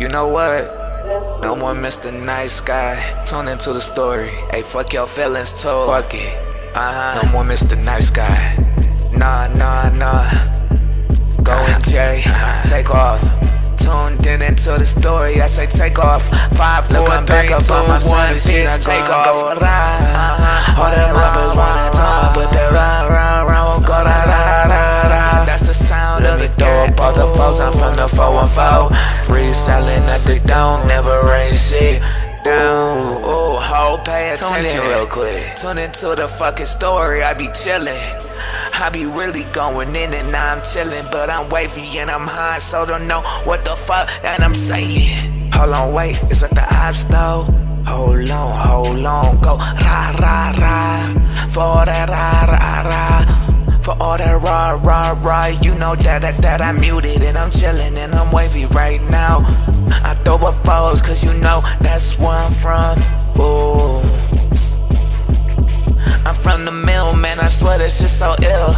You know what? No more Mr. Nice Guy. Tune into the story. Hey, fuck your feelings too. Fuck it. Uh huh. No more Mr. Nice Guy. Nah, nah, nah. Go and J. Take off. Tuned in into the story. I say take off. Five, four, Looking three, back up two, on my one. Bitch, take off. Never shit down. Oh, ho, pay attention real quick. Tune into the fucking story. I be chillin'. I be really going in and now I'm chillin', but I'm wavy and I'm high, so don't know what the fuck that I'm saying. Hold on, wait, is that the ops though? Hold on, hold on, go rah rah rah for that rah rah rah. For all that rah rah rah, you know that that, that I'm muted and I'm chillin' and I'm wavy right now. I throw up foes cause you know that's where I'm from. Ooh. I'm from the mill, man. I swear this shit so ill.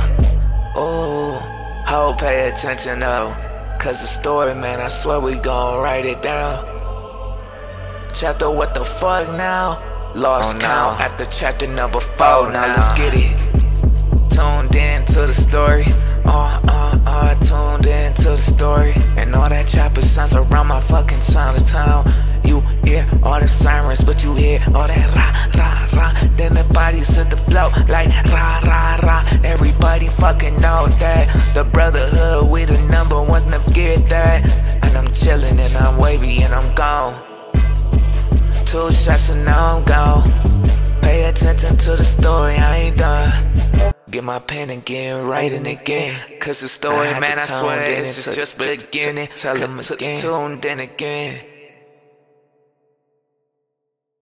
Ooh, ho, pay attention though. Cause the story, man, I swear we gon' write it down. Chapter, what the fuck now? Lost Oh, count no. at the chapter number four. Oh, now no. let's get it. Story. Uh, uh, uh, tuned in to the story. And all that chopper sounds around my fucking sound of town. You hear all the sirens, but you hear all that rah, rah, rah. Then the bodies hit the flow like rah, rah, rah. Everybody fucking know that. The brotherhood, we the number ones, never forget that. And I'm chillin' and I'm wavy and I'm gone. Two shots and now I'm gone. Pay attention to the story, I ain't done. Get my pen and get writing again. Cause the story, I man, I swear is just beginning. tell 'em T- again. Tuned in again.